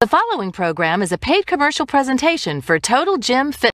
The following program is a paid commercial presentation for Total Gym Fitness.